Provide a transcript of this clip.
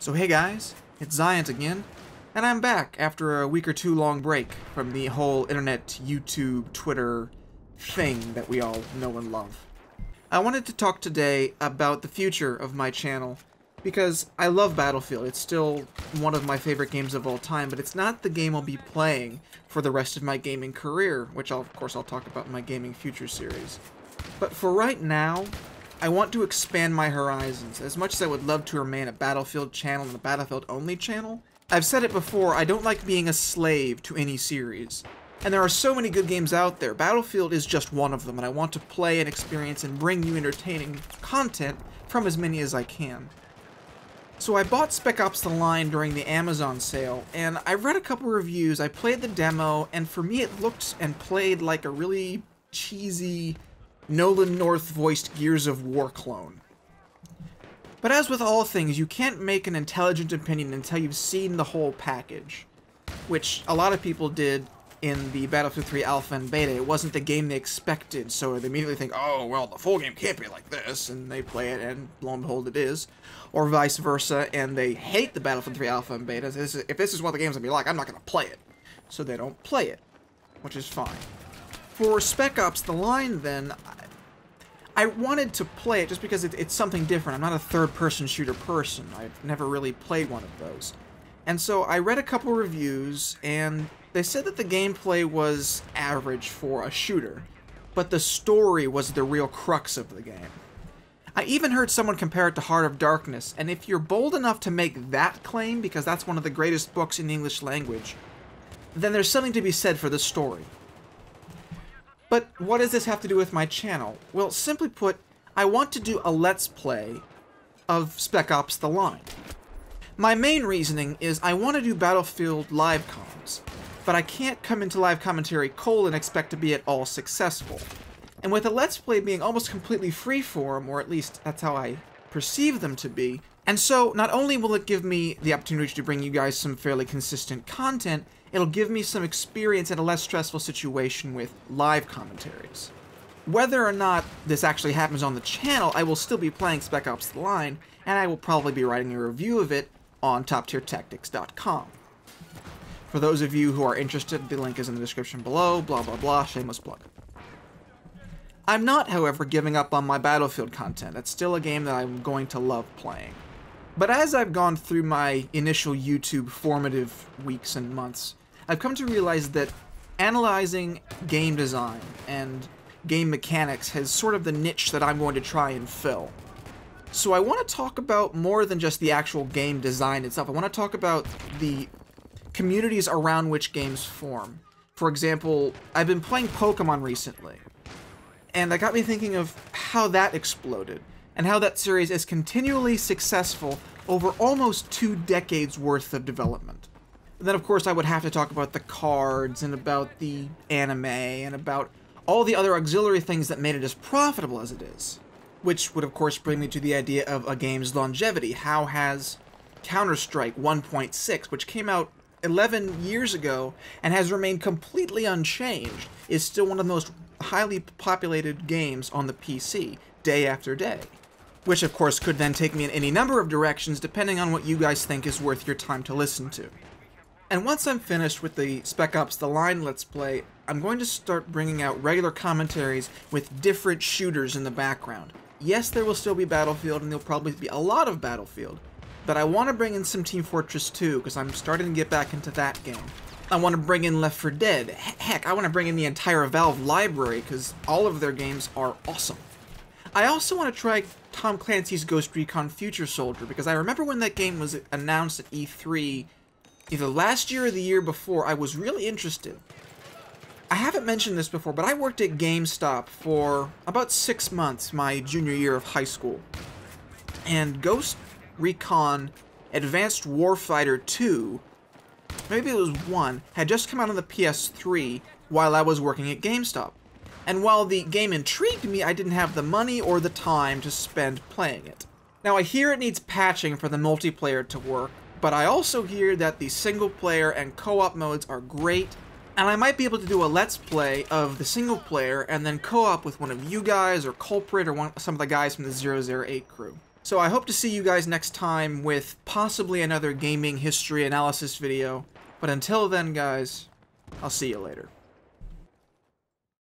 So hey guys, it's Xiant again, and I'm back after a week or two long break from the whole internet, YouTube, Twitter thing that we all know and love. I wanted to talk today about the future of my channel, because I love Battlefield. It's still one of my favorite games of all time, but it's not the game I'll be playing for the rest of my gaming career, which I'll, of course I'll talk about in my Gaming Future series. But for right now, I want to expand my horizons. As much as I would love to remain a Battlefield channel and a Battlefield only channel, I've said it before, I don't like being a slave to any series. And there are so many good games out there. Battlefield is just one of them, and I want to play and experience and bring you entertaining content from as many as I can. So I bought Spec Ops The Line during the Amazon sale, and I read a couple reviews, I played the demo, and for me it looked and played like a really cheesy, Nolan North voiced Gears of War clone. But as with all things, you can't make an intelligent opinion until you've seen the whole package. Which a lot of people did in the Battlefield 3 Alpha and Beta. It wasn't the game they expected, so they immediately think, oh, well, the full game can't be like this, and they play it, and lo and behold, it is. Or vice versa, and they hate the Battlefield 3 Alpha and Beta. if this is what the game's gonna be like, I'm not gonna play it. So they don't play it, which is fine. For Spec Ops The Line, then, I wanted to play it just because it, it's something different. I'm not a third-person shooter person. I've never really played one of those. And so I read a couple reviews, and they said that the gameplay was average for a shooter, but the story was the real crux of the game. I even heard someone compare it to Heart of Darkness, and if you're bold enough to make that claim, because that's one of the greatest books in the English language, then there's something to be said for the story. But what does this have to do with my channel? Well, simply put, I want to do a Let's Play of Spec Ops The Line. My main reasoning is I want to do Battlefield live comms, but I can't come into live commentary cold and expect to be at all successful. And with a Let's Play being almost completely freeform, or at least that's how I perceive them to be, and so not only will it give me the opportunity to bring you guys some fairly consistent content, It'll give me some experience in a less stressful situation with live commentaries. Whether or not this actually happens on the channel, I will still be playing Spec Ops The Line, and I will probably be writing a review of it on TopTierTactics.com. For those of you who are interested, the link is in the description below, blah blah blah, shameless plug. I'm not, however, giving up on my Battlefield content. It's still a game that I'm going to love playing. But as I've gone through my initial YouTube formative weeks and months, I've come to realize that analyzing game design and game mechanics has sort of the niche that I'm going to try and fill. So I want to talk about more than just the actual game design itself. I want to talk about the communities around which games form. For example, I've been playing Pokemon recently, and that got me thinking of how that exploded and how that series is continually successful over almost two decades worth of development. And then, of course, I would have to talk about the cards and about the anime and about all the other auxiliary things that made it as profitable as it is. Which would, of course, bring me to the idea of a game's longevity. How has Counter-Strike 1.6, which came out 11 years ago and has remained completely unchanged, is still one of the most highly populated games on the PC, day after day which of course could then take me in any number of directions depending on what you guys think is worth your time to listen to. And once I'm finished with the Spec Ops The Line Let's Play, I'm going to start bringing out regular commentaries with different shooters in the background. Yes, there will still be Battlefield, and there'll probably be a lot of Battlefield, but I want to bring in some Team Fortress 2, because I'm starting to get back into that game. I want to bring in Left 4 Dead. Heck, I want to bring in the entire Valve library, because all of their games are awesome. I also want to try Tom Clancy's Ghost Recon Future Soldier, because I remember when that game was announced at E3, either last year or the year before, I was really interested. I haven't mentioned this before, but I worked at GameStop for about six months my junior year of high school. And Ghost Recon Advanced Warfighter 2, maybe it was 1, had just come out on the PS3 while I was working at GameStop and while the game intrigued me, I didn't have the money or the time to spend playing it. Now I hear it needs patching for the multiplayer to work, but I also hear that the single player and co-op modes are great, and I might be able to do a let's play of the single player and then co-op with one of you guys or Culprit or one, some of the guys from the 008 crew. So I hope to see you guys next time with possibly another gaming history analysis video. But until then, guys, I'll see you later.